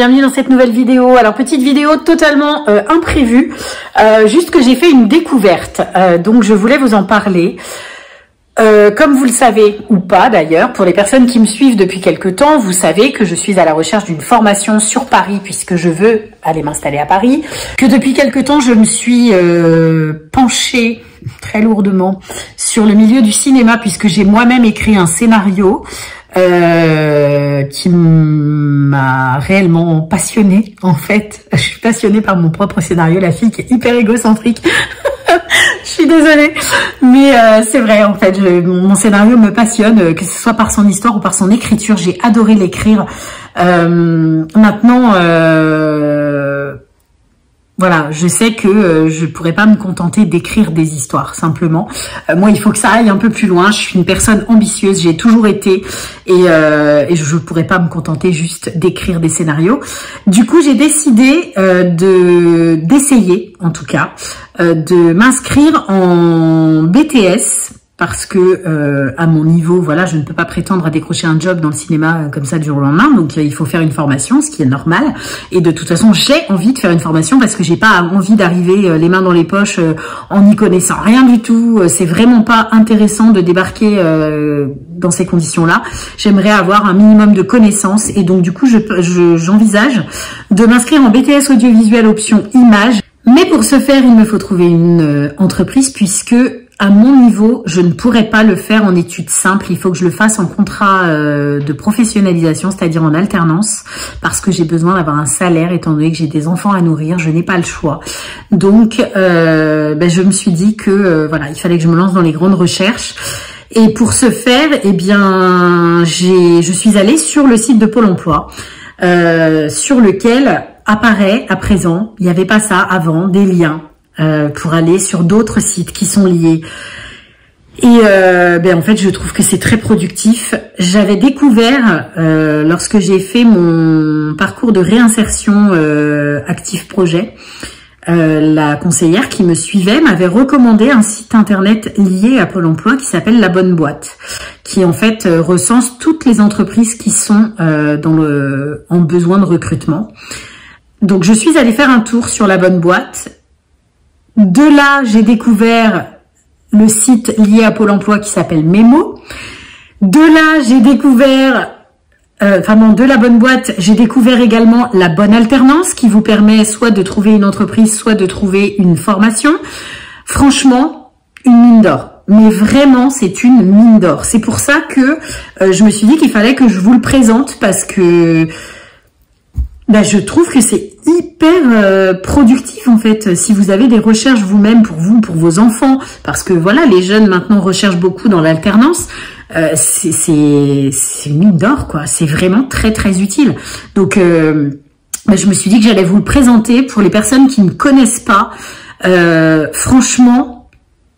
bienvenue dans cette nouvelle vidéo. Alors petite vidéo totalement euh, imprévue, euh, juste que j'ai fait une découverte, euh, donc je voulais vous en parler. comme vous le savez, ou pas d'ailleurs, pour les personnes qui me suivent depuis quelques temps, vous savez que je suis à la recherche d'une formation sur Paris puisque je veux aller m'installer à Paris, que depuis quelques temps je me suis penchée très lourdement sur le milieu du cinéma puisque j'ai moi-même écrit un scénario euh, qui m'a réellement passionnée en fait. Je suis passionnée par mon propre scénario, la fille qui est hyper égocentrique. je suis désolée, mais euh, c'est vrai en fait. mon scénario me passionne, que ce soit par son histoire ou par son écriture. J'ai adoré l'écrire. Euh, maintenant, voilà, je sais que euh, je pourrais pas me contenter d'écrire des histoires simplement. Euh, moi, il faut que ça aille un peu plus loin. Je suis une personne ambitieuse, j'ai toujours été, et, euh, et je pourrais pas me contenter juste d'écrire des scénarios. Du coup, j'ai décidé de d'essayer, en tout cas, de m'inscrire en BTS parce que euh, à mon niveau, voilà, je ne peux pas prétendre à décrocher un job dans le cinéma euh, comme ça du jour au lendemain. Donc euh, il faut faire une formation, ce qui est normal. Et de toute façon, j'ai envie de faire une formation parce que j'ai pas envie d'arriver les mains dans les poches en n'y connaissant rien du tout. C'est vraiment pas intéressant de débarquer dans ces conditions-là. J'aimerais avoir un minimum de connaissances et donc du coup, j'envisage je, de m'inscrire en BTS audiovisuel option image. Mais pour ce faire, il me faut trouver une entreprise puisque à mon niveau, je ne pourrais pas le faire en études simples. Il faut que je le fasse en contrat euh, de professionnalisation, c'est-à-dire en alternance, parce que j'ai besoin d'avoir un salaire, étant donné que j'ai des enfants à nourrir. Je n'ai pas le choix. Donc, euh, ben, je me suis dit que euh, voilà, il fallait que je me lance dans les grandes recherches. Et pour ce faire, eh bien, j'ai, je suis allée sur le site de Pôle Emploi, sur lequel apparaît à présent, il n'y avait pas ça avant, des liens euh, pour aller sur d'autres sites qui sont liés. Et euh, ben en fait, je trouve que c'est très productif. J'avais découvert euh, lorsque j'ai fait mon parcours de réinsertion actif projet, la conseillère qui me suivait m'avait recommandé un site internet lié à Pôle Emploi qui s'appelle La Bonne Boîte, qui en fait recense toutes les entreprises qui sont en besoin de recrutement. Donc je suis allée faire un tour sur La Bonne Boîte de là, j'ai découvert le site lié à Pôle emploi qui s'appelle Memo. De là, j'ai découvert, euh, enfin de la bonne boîte, j'ai découvert également la bonne alternance qui vous permet soit de trouver une entreprise, soit de trouver une formation. Franchement, une mine d'or. Mais vraiment, c'est une mine d'or. C'est pour ça que euh, je me suis dit qu'il fallait que je vous le présente parce que bah, je trouve que c'est hyper euh, productif en fait. Si vous avez des recherches vous-même pour vous, pour vos enfants, parce que voilà, les jeunes maintenant recherchent beaucoup dans l'alternance. Euh, c'est une d'or quoi. C'est vraiment très très utile. Donc euh, bah, je me suis dit que j'allais vous le présenter pour les personnes qui ne connaissent pas. Euh, franchement,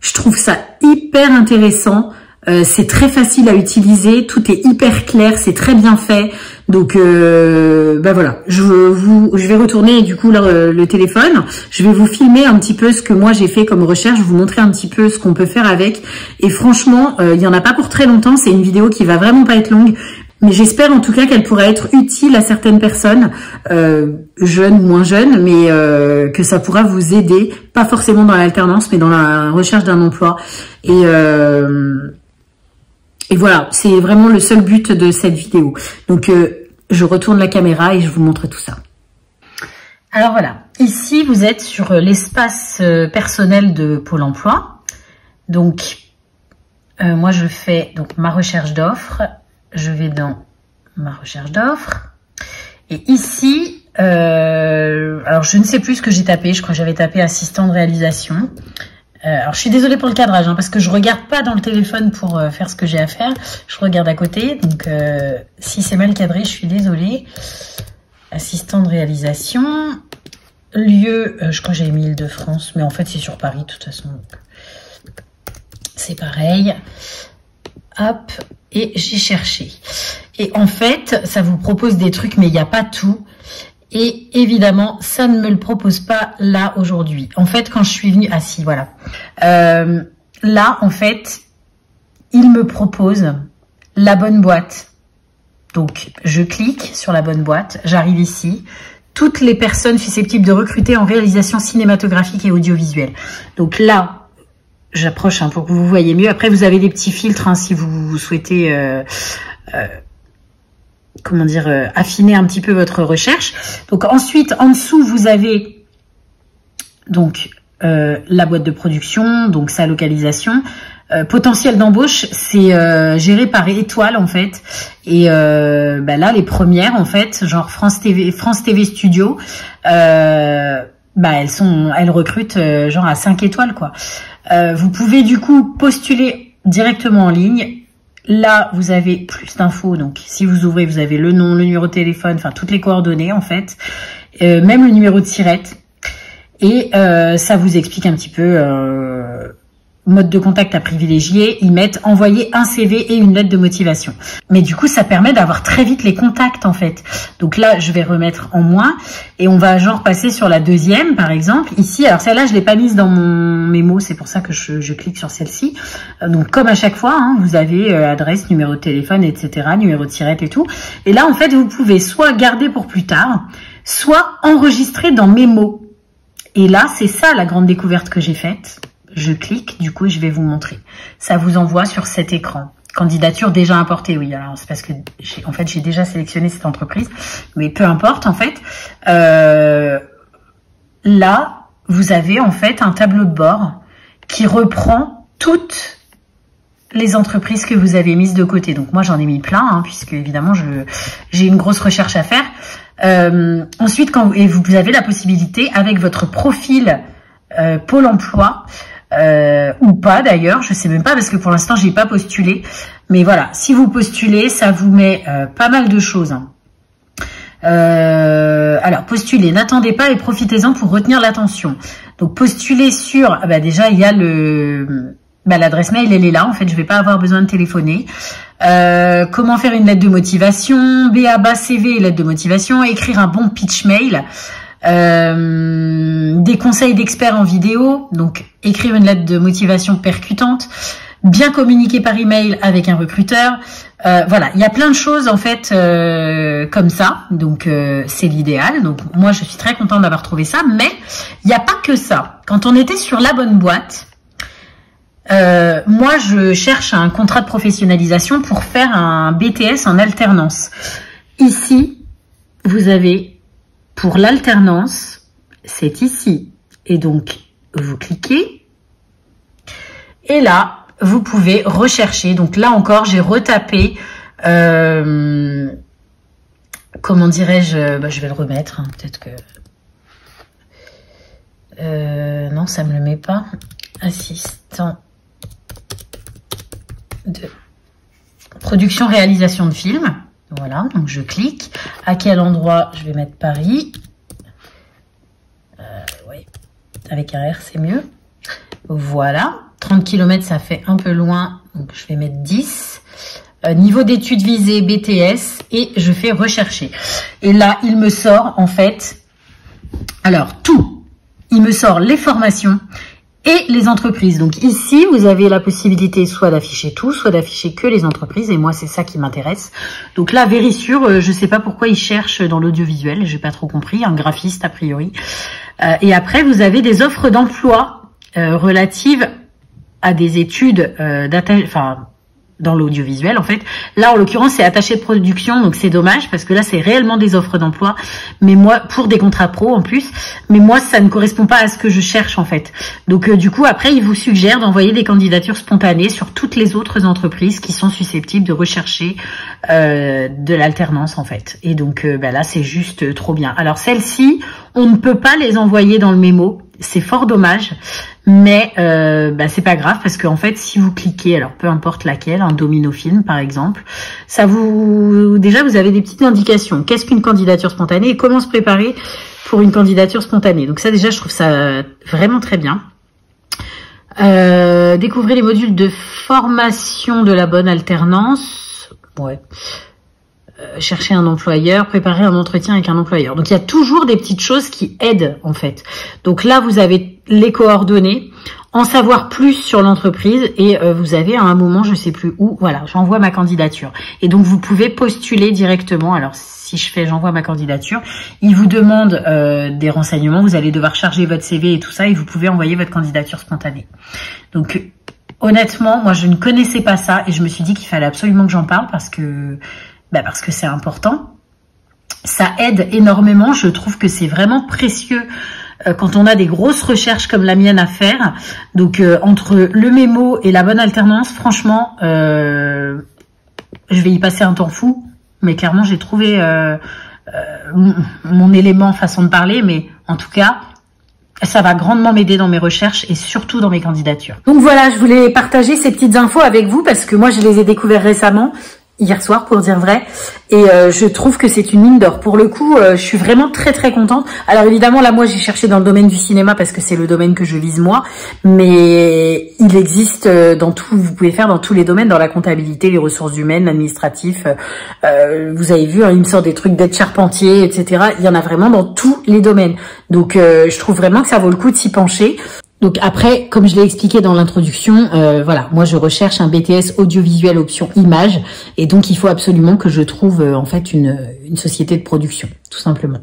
je trouve ça hyper intéressant. Euh, c'est très facile à utiliser, tout est hyper clair, c'est très bien fait. Donc, euh, bah voilà, je, vais retourner du coup le, le, téléphone. Je vais vous filmer un petit peu ce que moi j'ai fait comme recherche, vous montrer un petit peu ce qu'on peut faire avec. Et franchement, euh, il y en a pas pour très longtemps. C'est une vidéo qui va vraiment pas être longue. Mais j'espère en tout cas qu'elle pourra être utile à certaines personnes, euh, jeunes ou moins jeunes, mais euh, que ça pourra vous aider, pas forcément dans l'alternance, mais dans la recherche d'un emploi. Et, euh, et voilà, c'est vraiment le seul but de cette vidéo. Donc, euh, je retourne la caméra et je vous montre tout ça. Alors voilà, ici vous êtes sur l'espace euh, personnel de Pôle emploi. Donc, euh, moi je fais donc ma recherche d'offres. Je vais dans ma recherche d'offres. Et ici, alors je ne sais plus ce que j'ai tapé. Je crois que j'avais tapé assistant de réalisation. Euh, alors, je suis désolée pour le cadrage, hein, parce que je regarde pas dans le téléphone pour euh, faire ce que j'ai à faire. Je regarde à côté, donc euh, si c'est mal cadré, je suis désolée. Assistant de réalisation. Lieu, je crois que j'ai mis Île-de-France, mais en fait, c'est sur Paris, de toute façon. C'est pareil. Hop, et j'ai cherché. Et en fait, ça vous propose des trucs, mais il n'y a pas tout. Et évidemment, ça ne me le propose pas là aujourd'hui. En fait, quand je suis venue... Ah si, voilà. Euh, là, en fait, il me propose la bonne boîte. Donc, je clique sur la bonne boîte, j'arrive ici. Toutes les personnes susceptibles de recruter en réalisation cinématographique et audiovisuelle. Donc là, j'approche hein, pour que vous voyez mieux. Après, vous avez des petits filtres hein, si vous souhaitez... Euh, euh, comment dire, euh, affiner un petit peu votre recherche. Donc ensuite, en dessous, vous avez donc euh, la boîte de production, donc sa localisation. Euh, potentiel d'embauche, c'est géré par étoile en fait. Et bah là, les premières en fait, genre France TV, France TV Studio, bah elles sont, elles recrutent genre à 5 étoiles quoi. vous pouvez du coup postuler directement en ligne Là, vous avez plus d'infos. Donc, si vous ouvrez, vous avez le nom, le numéro de téléphone, enfin toutes les coordonnées en fait, euh, même le numéro de sirette. Et euh, ça vous explique un petit peu euh, mode de contact à privilégier, ils mettent envoyer un CV et une lettre de motivation. Mais du coup, ça permet d'avoir très vite les contacts en fait. Donc là, je vais remettre en moins et on va genre passer sur la deuxième par exemple. Ici, alors celle-là, je l'ai pas mise dans mon mémo, c'est pour ça que je, clique sur celle-ci. Euh, donc comme à chaque fois, hein, vous avez euh, adresse, numéro de téléphone, etc., numéro de tirette et tout. Et là, en fait, vous pouvez soit garder pour plus tard, soit enregistrer dans mémo. Et là, c'est ça la grande découverte que j'ai faite je clique, du coup, je vais vous montrer. Ça vous envoie sur cet écran. Candidature déjà importée, oui. Alors c'est parce que en fait j'ai déjà sélectionné cette entreprise, mais peu importe en fait. Euh, là, vous avez en fait un tableau de bord qui reprend toutes les entreprises que vous avez mises de côté. Donc moi j'en ai mis plein, hein, puisque évidemment j'ai une grosse recherche à faire. Euh, ensuite, quand et vous avez la possibilité avec votre profil euh, Pôle Emploi euh, ou pas d'ailleurs, je sais même pas parce que pour l'instant j'ai pas postulé. Mais voilà, si vous postulez, ça vous met euh, pas mal de choses. Hein. Euh, alors postulez, n'attendez pas et profitez-en pour retenir l'attention. Donc postulez sur, ah bah déjà il y a le, bah, l'adresse mail elle est là. En fait, je vais pas avoir besoin de téléphoner. comment faire une lettre de motivation, BABA CV, lettre de motivation, écrire un bon pitch mail. Euh, des conseils d'experts en vidéo, donc écrire une lettre de motivation percutante, bien communiquer par email avec un recruteur. Euh, voilà, il y a plein de choses en fait euh, comme ça, donc c'est l'idéal. Donc moi je suis très contente d'avoir trouvé ça, mais il n'y a pas que ça. Quand on était sur la bonne boîte, moi je cherche un contrat de professionnalisation pour faire un BTS en alternance. Ici, vous avez pour l'alternance, c'est ici. Et donc, vous cliquez. Et là, vous pouvez rechercher. Donc là encore, j'ai retapé... Euh, comment dirais-je bah, Je vais le remettre. Hein. Peut-être que... Euh, non, ça me le met pas. Assistant de production réalisation de film. Voilà, donc je clique. À quel endroit Je vais mettre Paris. Euh, oui, avec un R, c'est mieux. Voilà, 30 km, ça fait un peu loin, donc je vais mettre 10. Euh, niveau d'études visées, BTS, et je fais rechercher. Et là, il me sort, en fait, alors, tout. Il me sort les formations, et les entreprises. Donc ici, vous avez la possibilité soit d'afficher tout, soit d'afficher que les entreprises. Et moi, c'est ça qui m'intéresse. Donc là, Vérissure, euh, je ne sais pas pourquoi ils cherchent dans l'audiovisuel. J'ai pas trop compris. Un graphiste, a priori. Euh, et après, vous avez des offres d'emploi euh, relatives à des études euh, dans l'audiovisuel en fait. Là en l'occurrence c'est attaché de production donc c'est dommage parce que là c'est réellement des offres d'emploi mais moi pour des contrats pro en plus mais moi ça ne correspond pas à ce que je cherche en fait. Donc euh, du coup après il vous suggère d'envoyer des candidatures spontanées sur toutes les autres entreprises qui sont susceptibles de rechercher euh, de l'alternance en fait. Et donc euh, bah là c'est juste trop bien. Alors celles-ci on ne peut pas les envoyer dans le mémo c'est fort dommage, mais euh, bah, c'est pas grave parce qu'en fait, si vous cliquez, alors peu importe laquelle, un domino film par exemple, ça vous déjà vous avez des petites indications. Qu'est-ce qu'une candidature spontanée et comment se préparer pour une candidature spontanée. Donc ça déjà, je trouve ça vraiment très bien. Euh, découvrez les modules de formation de la bonne alternance. Ouais. Chercher un employeur, préparer un entretien avec un employeur. Donc il y a toujours des petites choses qui aident en fait. Donc là vous avez les coordonnées, en savoir plus sur l'entreprise et euh, vous avez à un moment, je sais plus où, voilà, j'envoie ma candidature. Et donc vous pouvez postuler directement. Alors si je fais j'envoie ma candidature, il vous demande euh, des renseignements, vous allez devoir charger votre CV et tout ça et vous pouvez envoyer votre candidature spontanée. Donc honnêtement, moi je ne connaissais pas ça et je me suis dit qu'il fallait absolument que j'en parle parce que bah parce que c'est important. Ça aide énormément, je trouve que c'est vraiment précieux euh, quand on a des grosses recherches comme la mienne à faire. Donc euh, entre le mémo et la bonne alternance, franchement, euh, je vais y passer un temps fou. Mais clairement, j'ai trouvé mon élément façon de parler. Mais en tout cas, ça va grandement m'aider dans mes recherches et surtout dans mes candidatures. Donc voilà, je voulais partager ces petites infos avec vous parce que moi, je les ai découvertes récemment hier soir pour dire vrai. Et euh, je trouve que c'est une mine d'or. Pour le coup euh, je suis vraiment très très contente. Alors évidemment là moi j'ai cherché dans le domaine du cinéma parce que c'est le domaine que je vise moi. Mais il existe euh, dans tout vous pouvez faire dans tous les domaines dans la comptabilité les ressources humaines l'administratif vous avez vu hein, il me sort des trucs d'être charpentier etc il y en a vraiment dans tous les domaines. Donc je trouve vraiment que ça vaut le coup de s'y pencher donc après, comme je l'ai expliqué dans l'introduction, euh, voilà, moi je recherche un BTS audiovisuel option image, et donc il faut absolument que je trouve euh, en fait une, une société de production, tout simplement.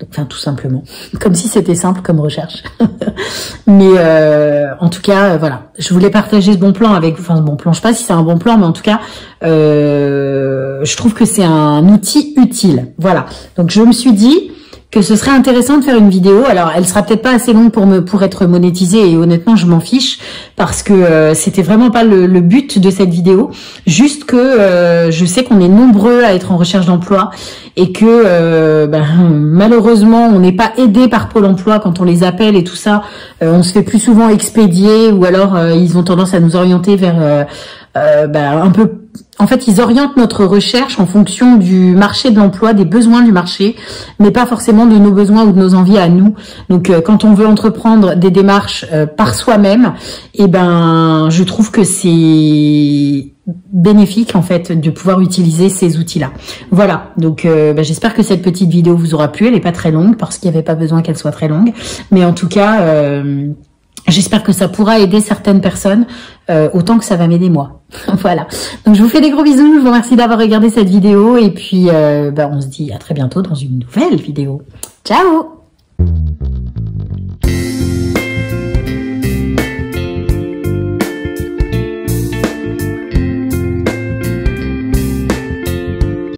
Donc, enfin tout simplement, comme si c'était simple comme recherche. mais euh, en tout cas, voilà, je voulais partager ce bon plan avec, enfin ce bon plan, je sais pas si c'est un bon plan, mais en tout cas, je trouve que c'est un outil utile. Voilà, donc je me suis dit que ce serait intéressant de faire une vidéo. Alors, elle sera peut-être pas assez longue pour me pour être monétisée et honnêtement, je m'en fiche parce que euh, c'était vraiment pas le, but de cette vidéo. Juste que euh, je sais qu'on est nombreux à être en recherche d'emploi et que euh, ben, malheureusement, on n'est pas aidé par Pôle Emploi quand on les appelle et tout ça. on se fait plus souvent expédier ou alors ils ont tendance à nous orienter vers ben, un peu en fait, ils orientent notre recherche en fonction du marché de l'emploi, des besoins du marché, mais pas forcément de nos besoins ou de nos envies à nous. Donc, euh, quand on veut entreprendre des démarches euh, par soi-même, eh ben, je trouve que c'est bénéfique en fait de pouvoir utiliser ces outils-là. Voilà, donc euh, ben, j'espère que cette petite vidéo vous aura plu. Elle n'est pas très longue parce qu'il n'y avait pas besoin qu'elle soit très longue, mais en tout cas. J'espère que ça pourra aider certaines personnes euh, autant que ça va m'aider moi. voilà. Donc je vous fais des gros bisous. Je vous remercie d'avoir regardé cette vidéo et puis euh, bah, on se dit à très bientôt dans une nouvelle vidéo. Ciao